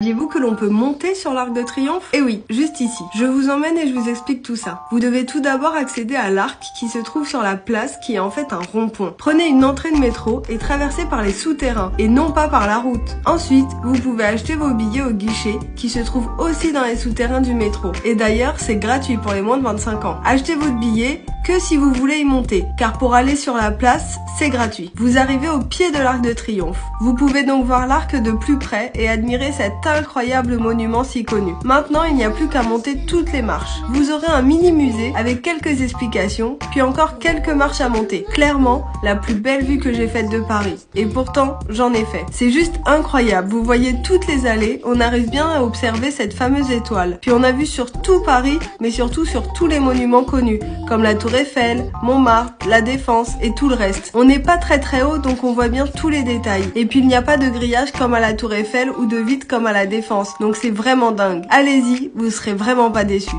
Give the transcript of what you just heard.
Saviez-vous que l'on peut monter sur l'Arc de Triomphe? Eh oui, juste ici. Je vous emmène et je vous explique tout ça. Vous devez tout d'abord accéder à l'arc qui se trouve sur la place qui est en fait un rond-point. Prenez une entrée de métro et traversez par les souterrains et non pas par la route. Ensuite, vous pouvez acheter vos billets au guichet qui se trouve aussi dans les souterrains du métro. Et d'ailleurs, c'est gratuit pour les moins de 25 ans. Achetez votre billet que si vous voulez y monter, car pour aller sur la place, c'est gratuit. Vous arrivez au pied de l'Arc de Triomphe. Vous pouvez donc voir l'arc de plus près et admirer cet incroyable monument si connu. Maintenant, il n'y a plus qu'à monter toutes les marches. Vous aurez un mini musée avec quelques explications, puis encore quelques marches à monter. Clairement, la plus belle vue que j'ai faite de Paris. Et pourtant, j'en ai fait. C'est juste incroyable. Vous voyez toutes les allées, on arrive bien à observer cette fameuse étoile. Puis on a vu sur tout Paris, mais surtout sur tous les monuments connus, comme la Tour Eiffel, Montmartre, la Défense et tout le reste. On n'est pas très très haut donc on voit bien tous les détails. Et puis il n'y a pas de grillage comme à la Tour Eiffel ou de vide comme à la Défense. Donc c'est vraiment dingue. Allez-y, vous serez vraiment pas déçus.